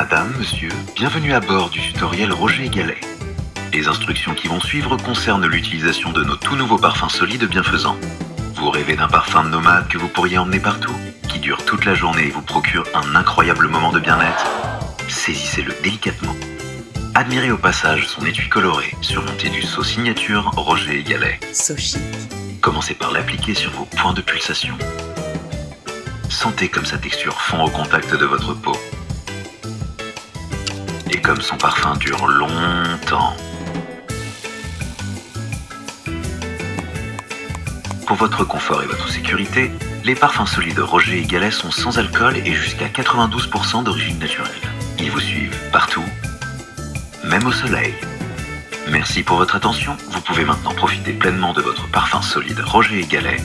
Madame, monsieur, bienvenue à bord du tutoriel Roger et Galet. Les instructions qui vont suivre concernent l'utilisation de nos tout nouveaux parfums solides bienfaisants. Vous rêvez d'un parfum de nomade que vous pourriez emmener partout, qui dure toute la journée et vous procure un incroyable moment de bien-être? Saisissez-le délicatement. Admirez au passage son étui coloré, surmonté du sceau signature Roger et Galet. So chic. Commencez par l'appliquer sur vos points de pulsation. Sentez comme sa texture fond au contact de votre peau. Comme son parfum dure longtemps. Pour votre confort et votre sécurité, les parfums solides Roger et Galet sont sans alcool et jusqu'à 92% d'origine naturelle. Ils vous suivent partout, même au soleil. Merci pour votre attention. Vous pouvez maintenant profiter pleinement de votre parfum solide Roger et Galet